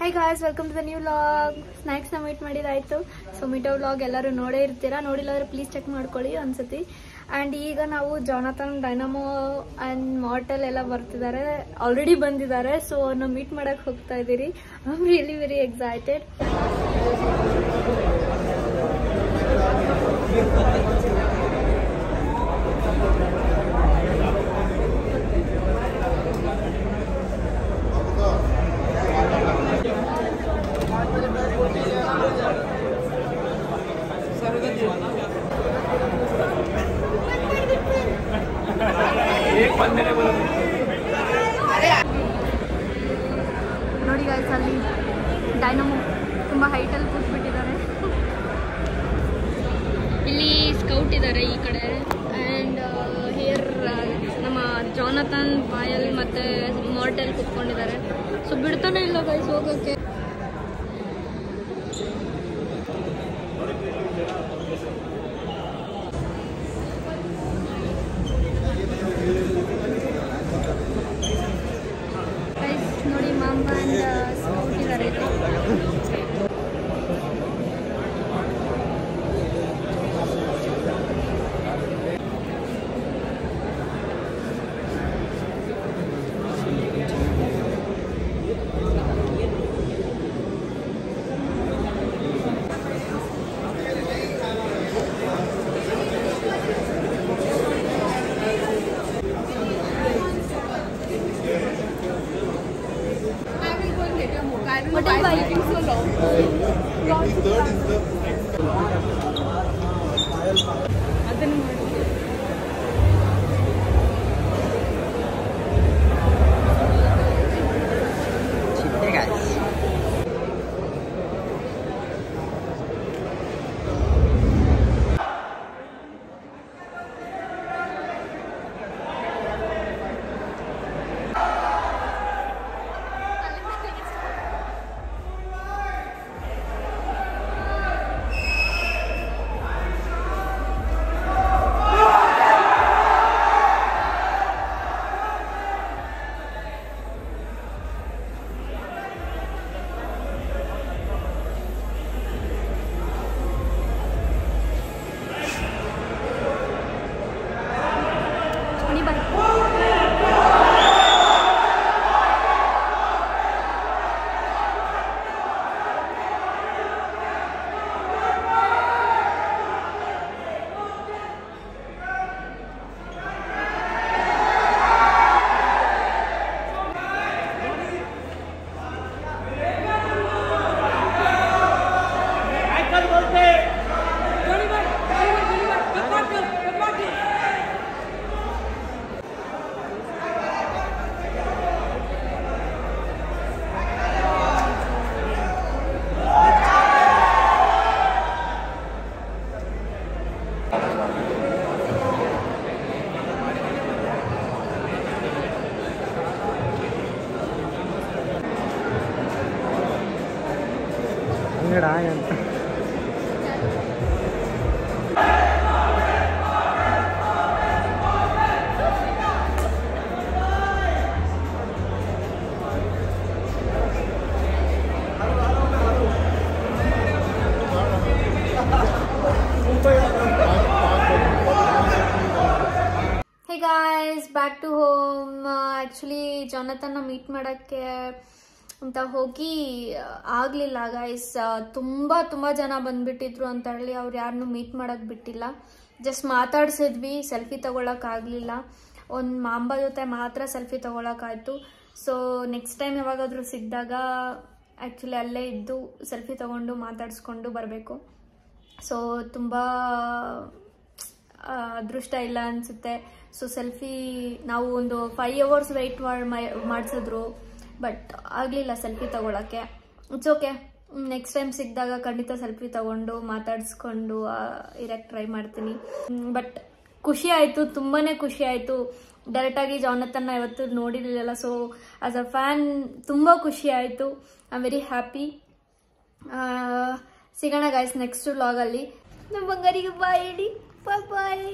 Hi guys welcome to the new vlog ಸ್ನ್ಯಾಕ್ಸ್ನ meet ಮಾಡಿದಾಯ್ತು. So ಮೀಟೋ vlog ಎಲ್ಲರೂ ನೋಡೇ ಇರ್ತೀರಾ? ನೋಡಿಲ್ಲ ಅಂದ್ರೆ ಪ್ಲೀಸ್ ಚೆಕ್ ಮಾಡ್ಕೊಳ್ಳಿ ಅನ್ಸತಿ ಆ್ಯಂಡ್ ಈಗ ನಾವು ಜಾನಥನ್ ಡೈನಮೋ ಆ್ಯಂಡ್ ಮಾರ್ಟಲ್ ಎಲ್ಲ ಬರ್ತಿದ್ದಾರೆ. ಆಲ್ರೆಡಿ ಬಂದಿದ್ದಾರೆ. ಸೊ ನಾವು ಮೀಟ್ ಮಾಡೋಕ್ಕೆ ಹೋಗ್ತಾ ಇದ್ದೀರಿ. I am really very excited ನೋಡಿ ಗಾಯ್ಸ್ ಅಲ್ಲಿ ಡೈನಮೋ ತುಂಬ ಹೈಟಲ್ಲಿ ಕೂತ್ಬಿಟ್ಟಿದ್ದಾರೆ. ಇಲ್ಲಿ ಸ್ಕೌಟ್ ಇದ್ದಾರೆ ಈ ಕಡೆ. ಆ್ಯಂಡ್ ಹಿಯರ್ ನಮ್ಮ ಜಾನಥನ್ ಬಾಯಲ್ ಮತ್ತು ಮಾರ್ಟಲ್ ಕೂತ್ಕೊಂಡಿದ್ದಾರೆ. ಸೊ ಬಿಡ್ತಾನೆ ಇಲ್ಲ ಗೈಸ್ ಹೋಗೋಕ್ಕೆ ಗೈಸ್ ನೋಡಿ ಮಾಂಬ ಆ್ಯಂಡ್ ಸ್ಕೌಟ್ ಇದ್ದಾರೆ ಇಲ್ಲಿ What am I? Hey Ngada yan. Hey guys back to home actually ಜಾನತನ್ನ meet ಮಾಡೋಕ್ಕೆ ಅಂತ ಹೋಗಿ ಆಗಲಿಲ್ಲ. ಗೈಸ್ ತುಂಬ ತುಂಬ ಜನ ಬಂದ್ಬಿಟ್ಟಿದ್ರು ಅಂತ ಹೇಳಿ ಅವ್ರು ಯಾರನ್ನು ಮೀಟ್ ಮಾಡೋಕ್ಕೆ ಬಿಟ್ಟಿಲ್ಲ. ಜಸ್ಟ್ ಮಾತಾಡ್ಸಿದ್ವಿ ಸೆಲ್ಫಿ ತೊಗೊಳಕ್ಕಾಗಲಿಲ್ಲ ಒಂದು ಮಾಂಬ ಜೊತೆ ಮಾತ್ರ ಸೆಲ್ಫಿ ತೊಗೊಳಕ್ಕಾಯ್ತು ಸೊ ನೆಕ್ಸ್ಟ್ ಟೈಮ್ ಯಾವಾಗಾದರೂ ಸಿಕ್ಕಿದಾಗ ಆ್ಯಕ್ಚುಲಿ ಅಲ್ಲೇ ಇದ್ದು ಸೆಲ್ಫಿ ತಗೊಂಡು ಮಾತಾಡಿಸ್ಕೊಂಡು ಬರಬೇಕು. ಸೊ ತುಂಬ ಅದೃಷ್ಟ ಇಲ್ಲ ಅನಿಸುತ್ತೆ. ಸೊ ಸೆಲ್ಫಿ ನಾವು ಒಂದು ಫೈವ್ ಅವರ್ಸ್ ವೆಯ್ಟ್ ಮಾಡಿಸಿದ್ರು. ಬಟ್ ಆಗಲಿಲ್ಲ ಸೆಲ್ಫಿ ತೊಗೊಳಕ್ಕೆ. ಇಟ್ಸ್ ಓಕೆ ನೆಕ್ಸ್ಟ್ ಟೈಮ್ ಸಿಕ್ಕಿದಾಗ ಖಂಡಿತ ಸೆಲ್ಫಿ ತಗೊಂಡು ಮಾತಾಡಿಸ್ಕೊಂಡು ಇರಕ್ಕೆ ಟ್ರೈ ಮಾಡ್ತೀನಿ. ಬಟ್ ಖುಷಿ ಆಯಿತು ತುಂಬಾ ಖುಷಿ ಆಯಿತು. ಡೈರೆಕ್ಟಾಗಿ ಜಾನತನ್ನ ಇವತ್ತು ನೋಡಿರಲಿಲ್ಲ. ಸೊ ಆಸ್ ಅ ಫ್ಯಾನ್ ತುಂಬ ಖುಷಿ ಆಯಿತು. ಐ ವೆರಿ ಹ್ಯಾಪಿ ಸಿಗೋಣ ಗಾಯ್ಸ್ ನೆಕ್ಸ್ಟ್ ವ್ಲಾಗಲ್ಲಿ ನಮ್ಮ ಬಂಗಾರಿಗೆ ಬಾಯ್ ಹೇಳಿ. ಬಾಯ್ ಬಾಯ್